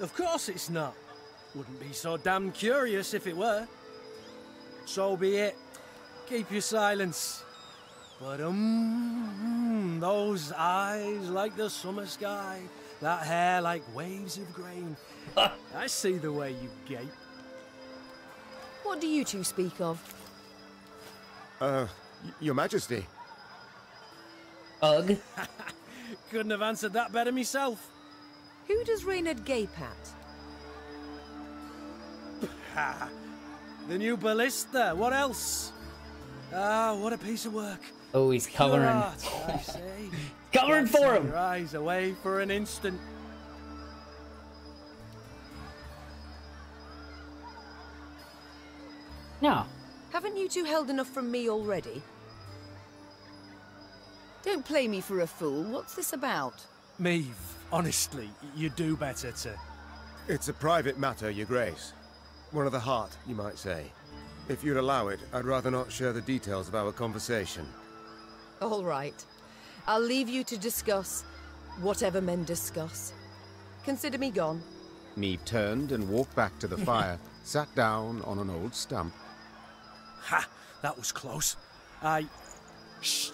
Of course it's not. Wouldn't be so damn curious if it were. So be it. Keep your silence. But um, those eyes like the summer sky, that hair like waves of grain. I see the way you gape. What do you two speak of? Uh, your majesty. Ugh. Couldn't have answered that better myself. Who does Reynard gape at? Ha! The new ballista, what else? Ah, what a piece of work. Oh, he's Pure covering. art, I say. Covering for him. Your eyes away for an instant. No. Haven't you two held enough from me already? Don't play me for a fool. What's this about? Meve, honestly, you do better to. It's a private matter, your grace. One of the heart, you might say. If you'd allow it, I'd rather not share the details of our conversation. All right. I'll leave you to discuss whatever men discuss. Consider me gone. Meve turned and walked back to the fire, sat down on an old stump. Ha! That was close. I. Shh!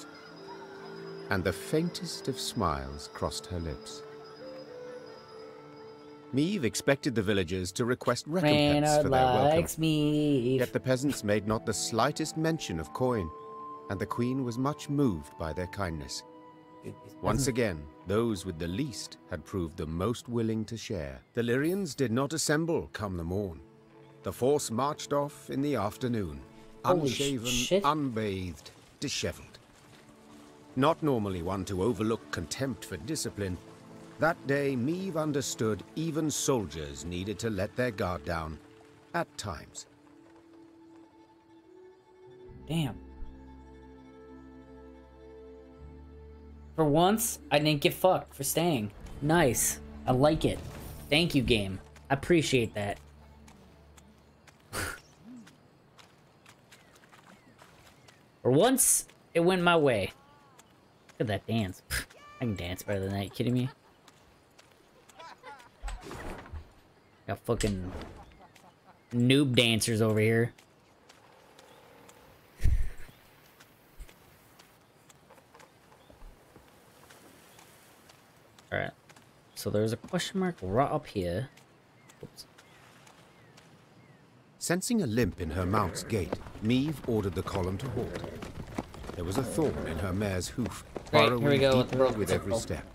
and the faintest of smiles crossed her lips. Meve expected the villagers to request recompense for their welcome. likes me. Yet the peasants made not the slightest mention of coin, and the queen was much moved by their kindness. Once again, those with the least had proved the most willing to share. The Lyrians did not assemble come the morn. The force marched off in the afternoon, Holy unshaven, shit. unbathed, dishevelled. Not normally one to overlook contempt for discipline, that day Meve understood even soldiers needed to let their guard down at times. Damn. For once, I didn't get fucked for staying. Nice. I like it. Thank you, game. I appreciate that. For once, it went my way. Look at that dance. I can dance better than that. You kidding me? Got fucking noob dancers over here. Alright. So there's a question mark right up here. Oops. Sensing a limp in her mount's gait, Meve ordered the column to halt. There was a thorn in her mare's hoof, Great, here we burrowing go with deeper with every step.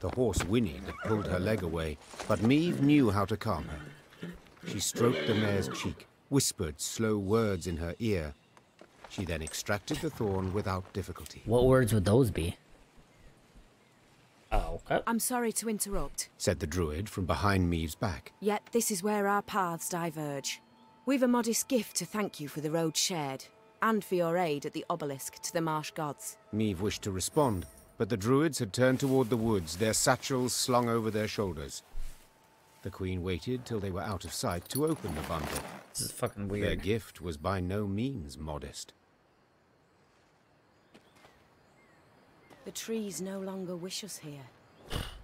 The horse whinnied and pulled her leg away, but Meve knew how to calm her. She stroked the mare's cheek, whispered slow words in her ear. She then extracted the thorn without difficulty. What words would those be? Oh, okay. I'm sorry to interrupt, said the druid from behind Meve's back. yet this is where our paths diverge. We've a modest gift to thank you for the road shared, and for your aid at the obelisk to the marsh gods. Meve wished to respond, but the druids had turned toward the woods, their satchels slung over their shoulders. The queen waited till they were out of sight to open the bundle. This is fucking weird. Their gift was by no means modest. The trees no longer wish us here.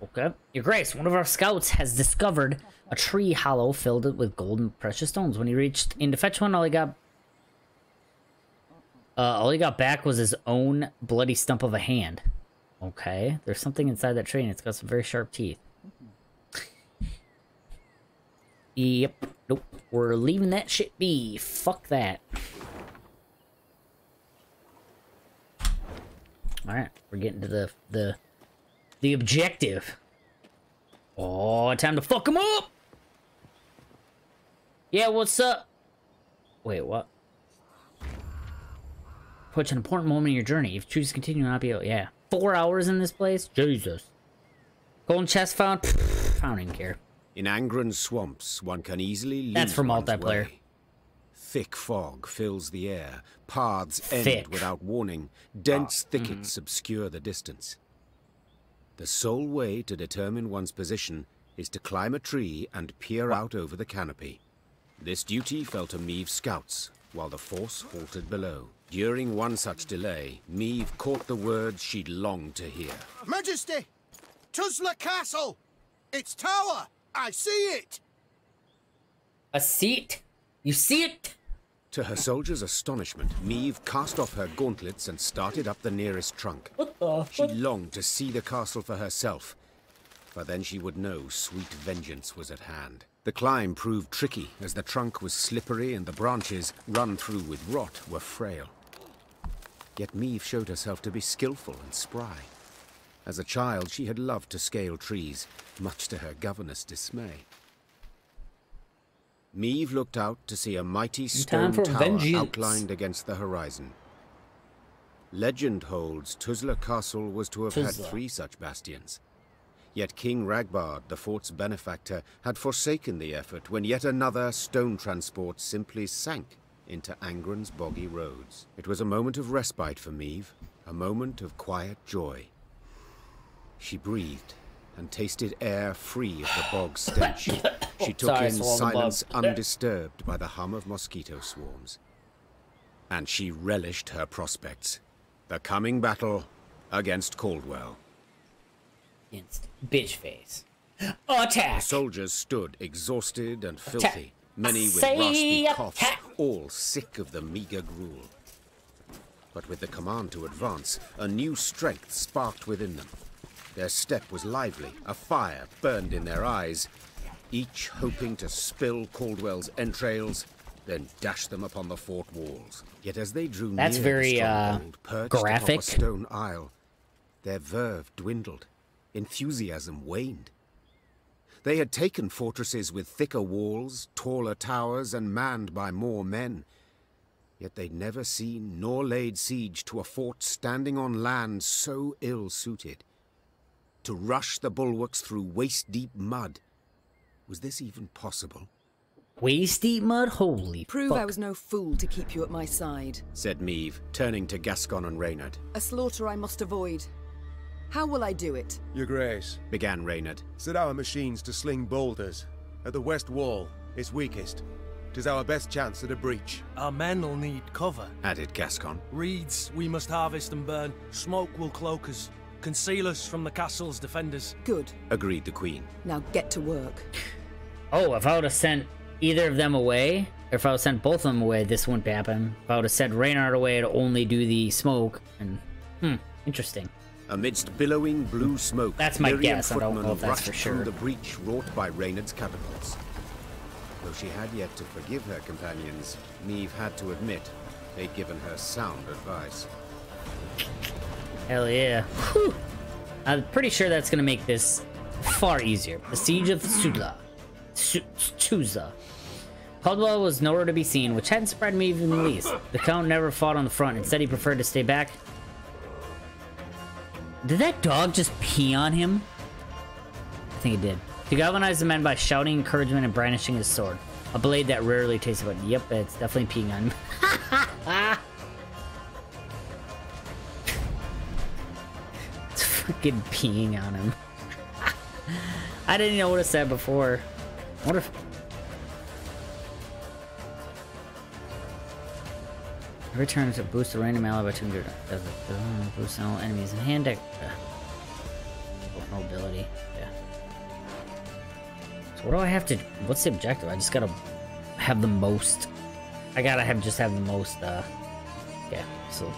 Okay. Your Grace, one of our scouts has discovered a tree hollow filled with gold and precious stones. When he reached in to fetch one, all he got uh, all he got back was his own bloody stump of a hand. Okay. There's something inside that and it's got some very sharp teeth. Yep. Nope. We're leaving that shit be. Fuck that. Alright, we're getting to the the the objective. Oh, time to fuck him up! Yeah, what's up? Wait, what? Puts an important moment in your journey. If you choose to continue, not be able. Yeah, four hours in this place. Jesus. Golden chest found. Pfft, I don't even care. In Angren swamps, one can easily lose That's for multiplayer. way. Thick fog fills the air. Paths end without warning. Dense ah, thickets mm-hmm. obscure the distance. The sole way to determine one's position is to climb a tree and peer out over the canopy. This duty fell to Meve's scouts, while the force halted below. During one such delay, Meve caught the words she'd longed to hear. Majesty! Tuzla Castle! Its tower! I see it! A seat? You see it? To her soldiers' astonishment, Meve cast off her gauntlets and started up the nearest trunk. What the? She longed to see the castle for herself, for then she would know sweet vengeance was at hand. The climb proved tricky, as the trunk was slippery and the branches, run through with rot, were frail. Yet Meve showed herself to be skillful and spry. As a child, she had loved to scale trees, much to her governess' dismay. Meve looked out to see a mighty stone tower vengeance. outlined against the horizon. Legend holds Tuzla Castle was to have had three such bastions. Yet King Ragbard, the fort's benefactor, had forsaken the effort when yet another stone transport simply sank into Angren's boggy roads. It was a moment of respite for Meve, a moment of quiet joy. She breathed and tasted air free of the bog stench. She took Sorry, in swallowed a bug. silence undisturbed by the hum of mosquito swarms. And she relished her prospects. The coming battle against Caldwell. Against bitch face. Attack! Soldiers stood exhausted and filthy, many with Say raspy coughs, all sick of the meager gruel. But with the command to advance, a new strength sparked within them. Their step was lively, a fire burned in their eyes, each hoping to spill Caldwell's entrails, then dash them upon the fort walls. Yet as they drew That's near very, the uh, stronghold, perched atop graphic. a stone aisle, their verve dwindled, enthusiasm waned. They had taken fortresses with thicker walls, taller towers, and manned by more men. Yet they'd never seen nor laid siege to a fort standing on land so ill-suited. To rush the bulwarks through waist-deep mud. Was this even possible? Waist deep mud? Holy Prove fuck. I was no fool to keep you at my side. said Meve, turning to Gascon and Reynard. A slaughter I must avoid. How will I do it? Your Grace, Began Reynard. set our machines to sling boulders. At the west wall, it's weakest. Tis our best chance at a breach. Our men'll need cover. Added Gascon. Reeds we must harvest and burn. Smoke will cloak us, conceal us from the castle's defenders. Good. Agreed the Queen. Now get to work. Oh, if I would have sent either of them away, or if I would have sent both of them away, this wouldn't happen. If I would have sent Reynard away to only do the smoke, and hmm, interesting. Amidst billowing blue smoke, That's my Miriam guess, I don't know if that's rushed for through the breach wrought by Reynard's catapults. Though she had yet to forgive her companions, Meve had to admit they'd given her sound advice. Hell yeah. Whew. I'm pretty sure that's gonna make this far easier. The siege of Sudla. Su- Tuzla. Caldwell was nowhere to be seen, which hadn't surprised me even the least. The Count never fought on the front. Instead, he preferred to stay back. Did that dog just pee on him? I think it did. To galvanize the men by shouting encouragement and brandishing his sword. A blade that rarely tasted but yep, it's definitely peeing on him. it's fucking peeing on him. I didn't know what it said before. What if Every turn to boost the random ally by 200. Does it boost all enemies in hand deck? Uh, no. Yeah. So what do I have to? What's the objective? I just gotta have the most. I gotta have just have the most. Uh. yeah. So.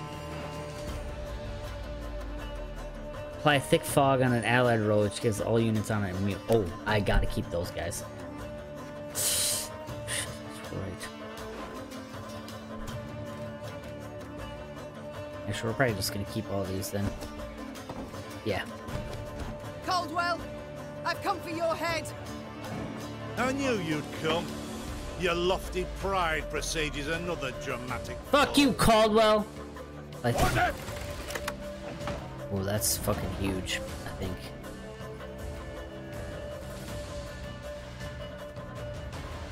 Apply thick fog on an allied road, which gives all units on it immune. Oh, I gotta keep those guys. That's right. Actually, we're probably just gonna keep all these then. Yeah. Caldwell, I've come for your head. I knew you'd come. Your lofty pride presages another dramatic. Fuck you, Caldwell! I th- oh, that's fucking huge, I think.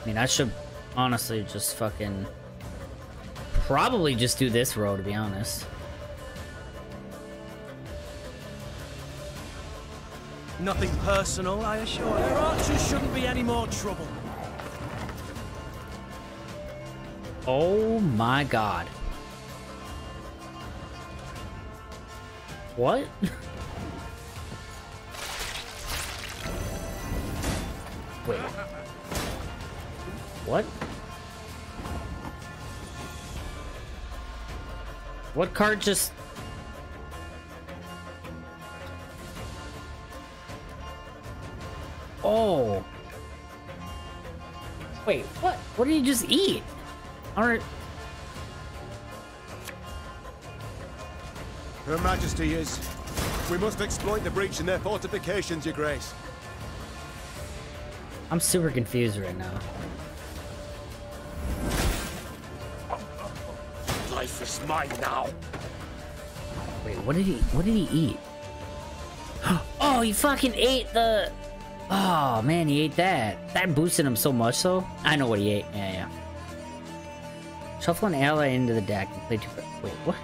I mean, I should honestly just fucking... Probably just do this row, to be honest. Nothing personal, I assure you. Our archers shouldn't be any more trouble. Oh my god. What? Wait. What? What card just... Oh. Wait, what? What did he just eat? Alright. Her Majesty is... We must exploit the breach in their fortifications, Your Grace. I'm super confused right now. Life is mine now. Wait, what did he what did he eat? Oh, he fucking ate the Oh man, he ate that. That boosted him so much though. I know what he ate. Yeah, yeah. Shuffle an ally into the deck and play two Wait, what?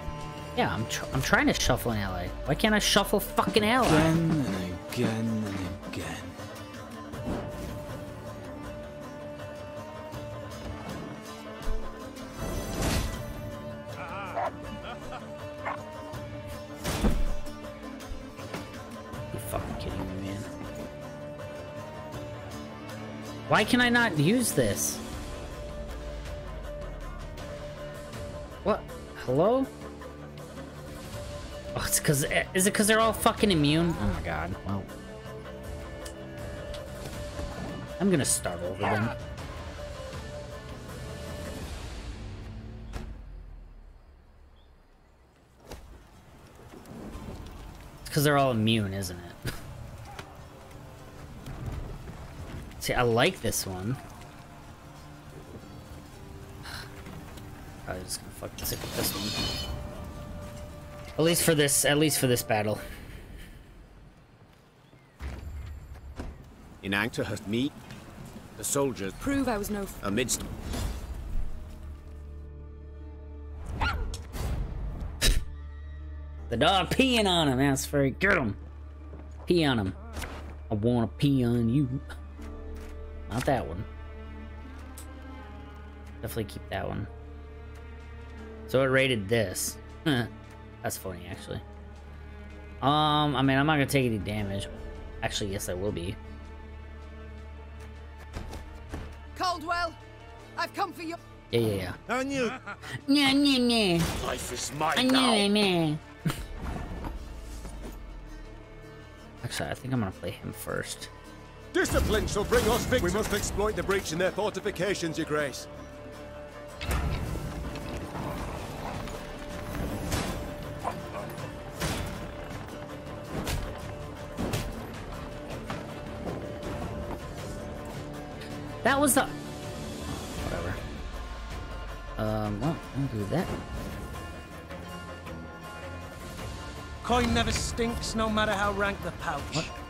Yeah, I'm tr I'm trying to shuffle an ally. Why can't I shuffle fucking ally? Again and again and again. Why can I not use this? What? Hello? Oh, it's because eh, is it because they're all fucking immune? Oh my god. Well, I'm gonna start over then. It's because they're all immune, isn't it? See, I like this one. Probably just gonna fucking stick with this one. At least for this, at least for this battle. In Ankh has me, the soldiers, Prove I was no. amidst The dog peeing on him. That's very get him. Pee on him. I wanna pee on you. Not that one. Definitely keep that one. So it rated this. That's funny, actually. Um, I mean, I'm not gonna take any damage. Actually, yes, I will be. Caldwell, I've come for you. Yeah, yeah, yeah. I knew. Nah, nah, nah. Life is mine I know, nah. Actually, I think I'm gonna play him first. Discipline shall bring us victory. We must exploit the breach in their fortifications, Your Grace. That was the... Whatever. Um, well, I'll do that. Coin never stinks, no matter how rank the pouch. What?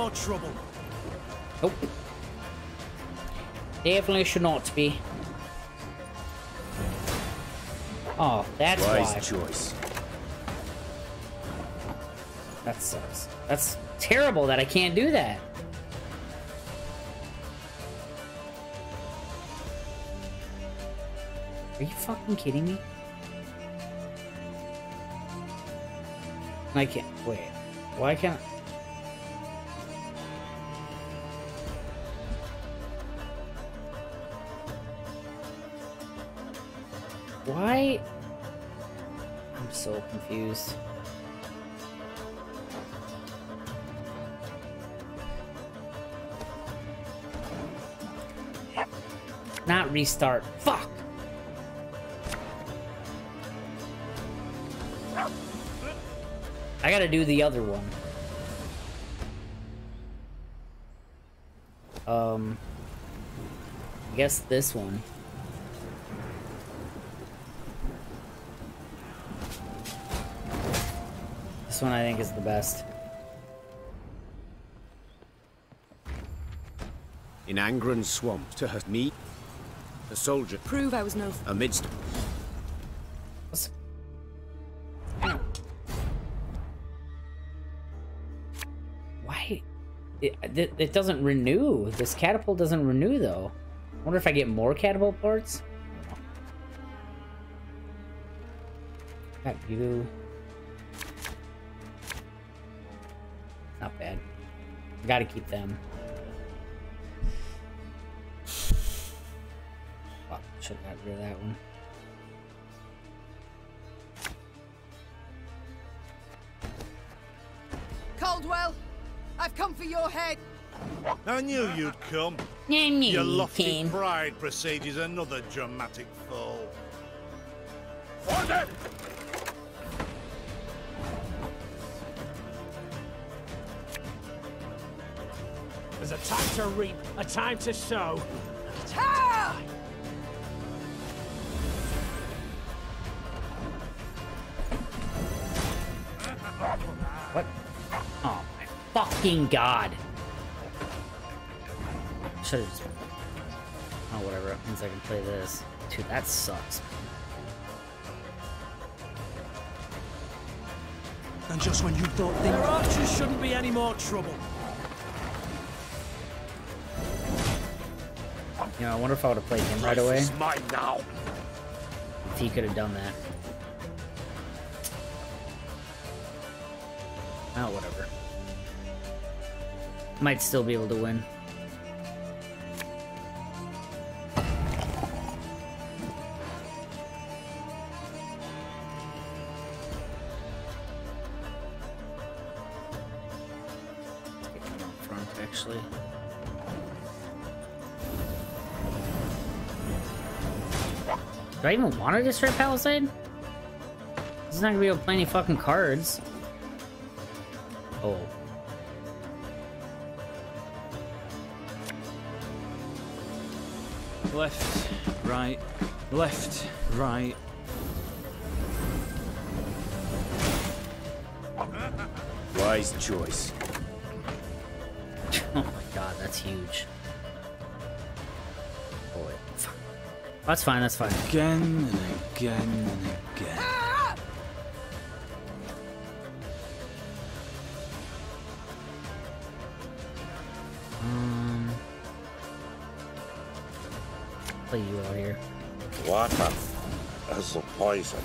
More trouble. Nope. Definitely should not be. Oh, that's wise why. choice. That sucks. That's terrible that I can't do that. Are you fucking kidding me? I can't. Wait. Why can't. Why? I'm so confused. Not restart. Fuck! I gotta do the other one. Um... I guess this one. This one I think is the best. In Angren's swamp to her me, a soldier, Prove I was no. amidst What's- Why? It, it, it doesn't renew. This catapult doesn't renew, though. I wonder if I get more catapult parts? Got you. Gotta keep them. Fuck, should have got rid of that one. Caldwell, I've come for your head. I knew you'd come. Your lofty pride presages another dramatic fall. Order! There's a time to reap, a time to sow. Ah! What? Oh my fucking god. Should've just... Oh, whatever. It means I can play this. Dude, that sucks. And just when you thought things... Your archers shouldn't be any more trouble. You know, I wonder if I would have played him right away. Mine now. If he could have done that. Oh, whatever. Might still be able to win. I even want to destroy Palisade? He's not gonna be able to play any fucking cards. Oh. Left, right, left, right. Wise choice. Oh my god, that's huge. Oh wait, fuck. That's fine, that's fine. Again and again and again. Um, play you out here. Water is a poison.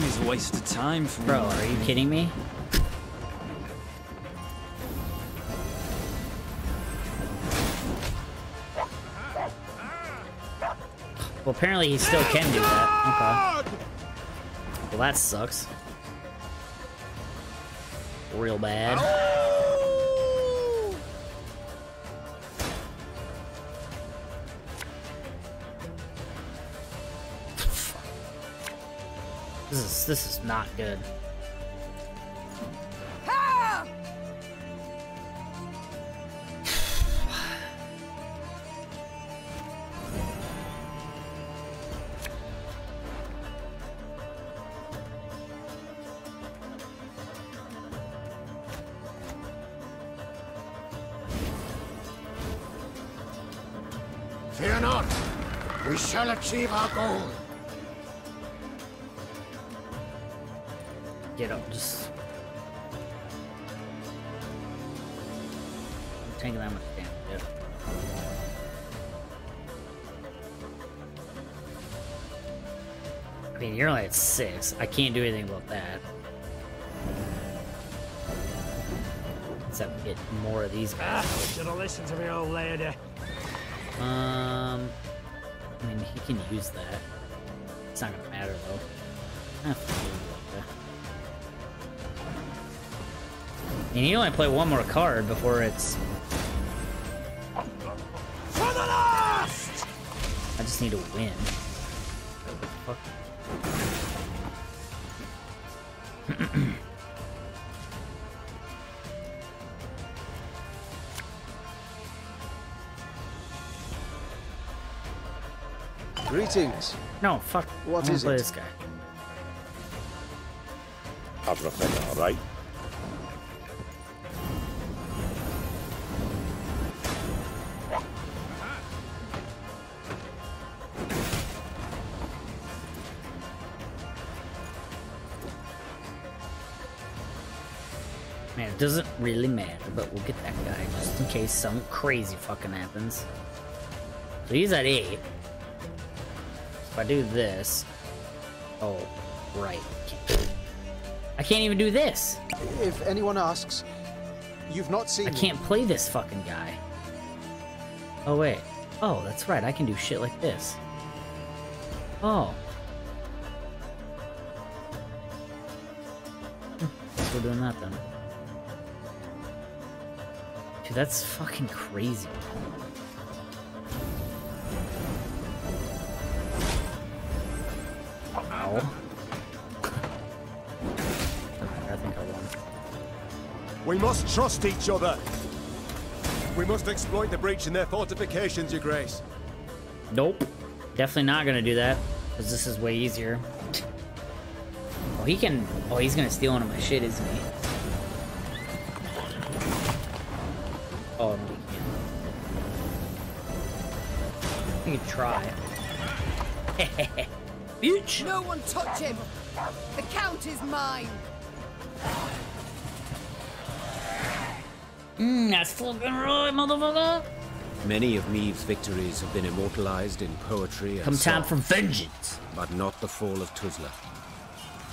Army's a waste of time for Bro, are you kidding me? Well, apparently he still can do that. Okay. Well, that sucks. Real bad. This is not good. Fear not. We shall achieve our goal. Get up, just. I'm taking that much damage. Yep. I mean, you're only at six. I can't do anything about that. Except get more of these Ah, guys. should have listened to me old lady. Um, I mean, he can use that. It's not gonna matter though. And you only play one more card before it's. For the last! I just need to win. What the fuck? Greetings. No, fuck. What I wanna is play it? this guy. Everything all right? Doesn't really matter, but we'll get that guy just in case something crazy fucking happens. So he's at 8. If I do this... Oh, right. I can't even do this! If anyone asks, you've not seen I can't play this fucking guy. Oh, wait. Oh, that's right, I can do shit like this. Oh. Hmm. We're doing that then. Dude, that's fucking crazy. Ow. I think I won. We must trust each other. We must exploit the breach in their fortifications, Your Grace. Nope. Definitely not gonna do that. Because this is way easier. Oh, he can... Oh, he's gonna steal one of my shit, isn't he? No, can't. He can try. Bitch! No one touch him! The Count is mine! Mmm, that's fucking right, motherfucker! Many of Meve's victories have been immortalized in poetry and Come time for vengeance! but not the fall of Tuzla.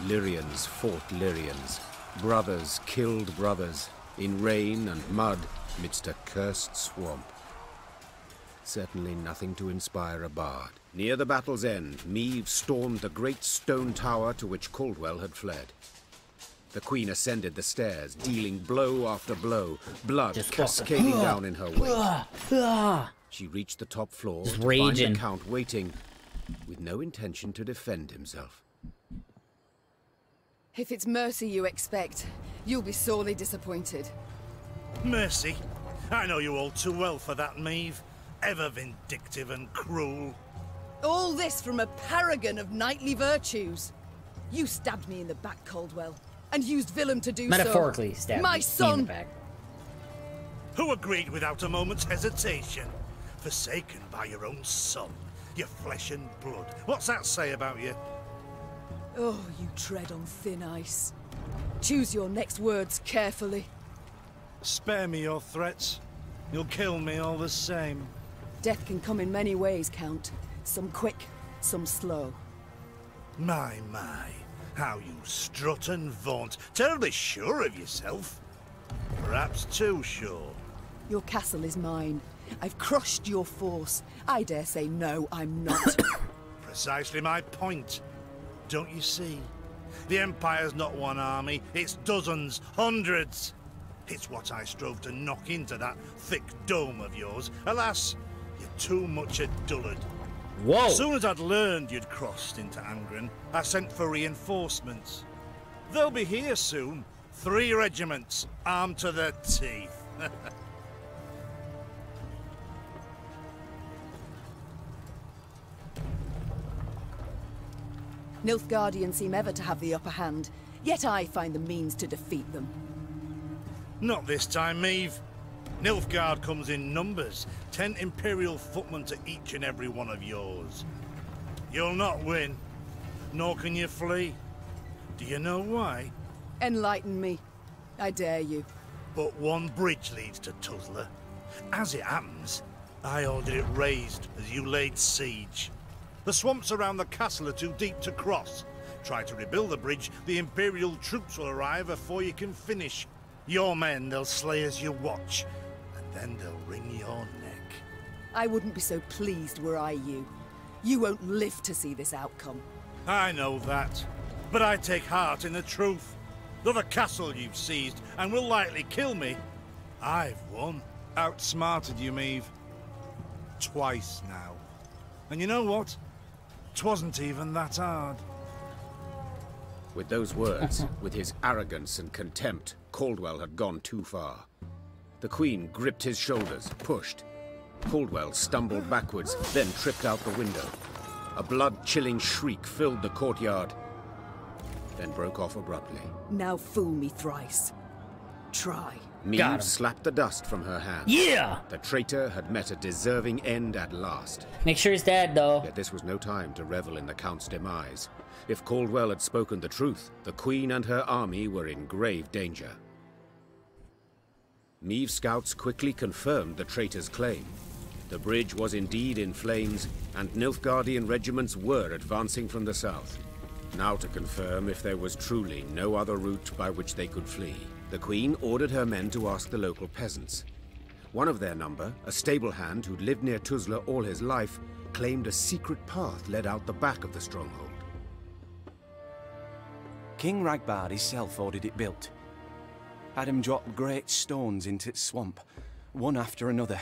Lyrians fought Lyrians. Brothers killed brothers in rain and mud midst a cursed swamp. Certainly nothing to inspire a bard. Near the battle's end, Meve stormed the great stone tower to which Caldwell had fled. The queen ascended the stairs, dealing blow after blow, blood Just cascading fucking- down in her wake. She reached the top floor Just to find the count waiting, with no intention to defend himself. If it's mercy you expect, you'll be sorely disappointed. Mercy. I know you all too well for that, Meve. Ever vindictive and cruel. All this from a paragon of knightly virtues. You stabbed me in the back, Caldwell, and used Willem to do so. Metaphorically stabbed My me in son! the back. Who agreed without a moment's hesitation? Forsaken by your own son, your flesh and blood. What's that say about you? Oh, you tread on thin ice. Choose your next words carefully. Spare me your threats. You'll kill me all the same. Death can come in many ways, Count. Some quick, some slow. My, my. How you strut and vaunt. Terribly sure of yourself. Perhaps too sure. Your castle is mine. I've crushed your force. I dare say no, I'm not. Precisely my point. Don't you see? The Empire's not one army, it's dozens, hundreds. It's what I strove to knock into that thick dome of yours. Alas, you're too much a dullard. Whoa! As soon as I'd learned you'd crossed into Angren, I sent for reinforcements. They'll be here soon. Three regiments, armed to the teeth. Nilfgaardians seem ever to have the upper hand, yet I find the means to defeat them. Not this time, Meve. Nilfgaard comes in numbers. Ten Imperial footmen to each and every one of yours. You'll not win, nor can you flee. Do you know why? Enlighten me. I dare you. But one bridge leads to Tuzla. As it happens, I ordered it raised as you laid siege. The swamps around the castle are too deep to cross. Try to rebuild the bridge, the Imperial troops will arrive before you can finish. Your men they'll slay as you watch, and then they'll wring your neck. I wouldn't be so pleased were I you. You won't live to see this outcome. I know that, but I take heart in the truth. Though the castle you've seized and will likely kill me, I've won. Outsmarted you, Meve. Twice now. And you know what? Twasn't even that hard. With those words, with his arrogance and contempt, Caldwell had gone too far. The Queen gripped his shoulders, pushed. Caldwell stumbled backwards, then tripped out the window. A blood-chilling shriek filled the courtyard, then broke off abruptly. Now fool me thrice. Try. Got Meve him. slapped the dust from her hands. Yeah! The traitor had met a deserving end at last. Make sure he's dead, though. Yet this was no time to revel in the Count's demise. If Caldwell had spoken the truth, the Queen and her army were in grave danger. Meve scouts quickly confirmed the traitor's claim. The bridge was indeed in flames, and Nilfgaardian regiments were advancing from the south. Now to confirm if there was truly no other route by which they could flee, the Queen ordered her men to ask the local peasants. One of their number, a stable hand who'd lived near Tuzla all his life, claimed a secret path led out the back of the stronghold. King Ragbard himself ordered it built. Had him drop great stones into its swamp, one after another,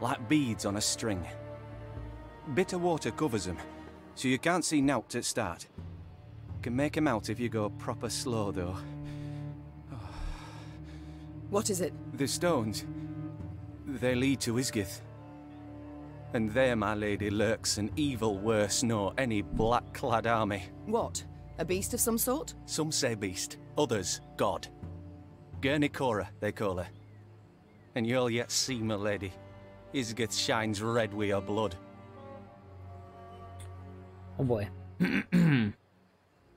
like beads on a string. Bitter water covers them, so you can't see nowt at start. Can make 'em out if you go proper slow, though. What is it? The stones, they lead to Isgith. And there, my lady, lurks an evil worse nor any black-clad army. What? A beast of some sort? Some say beast, others god. Gurnikora, they call her. And you'll yet see, my lady. Isgith shines red with your blood. Oh boy.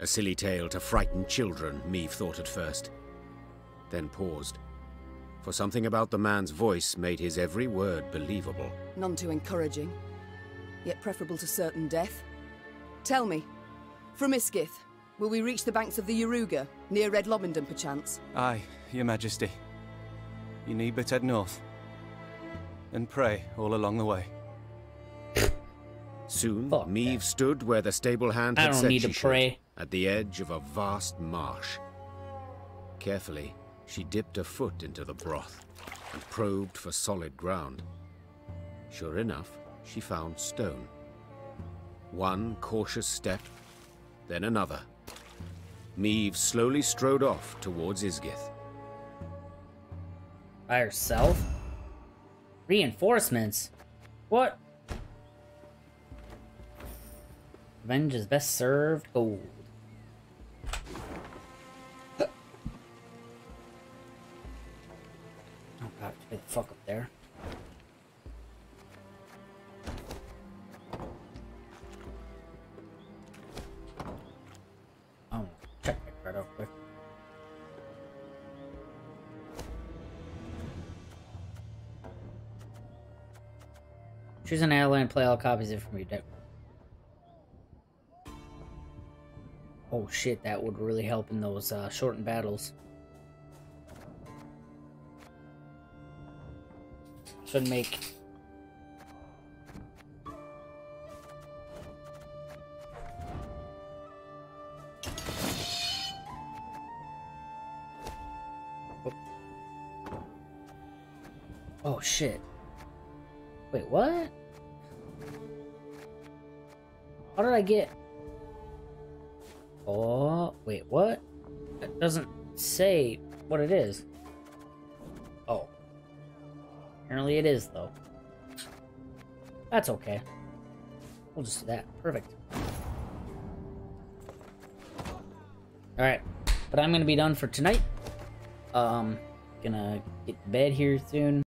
A silly tale to frighten children, Meve thought at first. Then paused. For something about the man's voice made his every word believable. None too encouraging, yet preferable to certain death. Tell me, from Iskith, will we reach the banks of the Yaruga, near Red Lobendon perchance? Aye, your majesty. You need but head north. And pray all along the way. Soon, Meve stood where the stable hand I had don't said need she to should, pray. at the edge of a vast marsh. Carefully, she dipped a foot into the broth and probed for solid ground. Sure enough, she found stone. One cautious step, then another. Meve slowly strode off towards Isgith. By herself? Reinforcements? What? Revenge is best served cold. Oh god, get the fuck up there. Choose an ally and play all copies of it from your deck. Oh shit, that would really help in those uh, shortened battles. Should make Oh shit. Wait, what? How did I get Oh, wait, what? It doesn't say what it is. Oh. Apparently it is, though. That's okay. We'll just do that. Perfect. Alright. But I'm gonna be done for tonight. Um, gonna get to bed here soon.